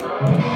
Amen.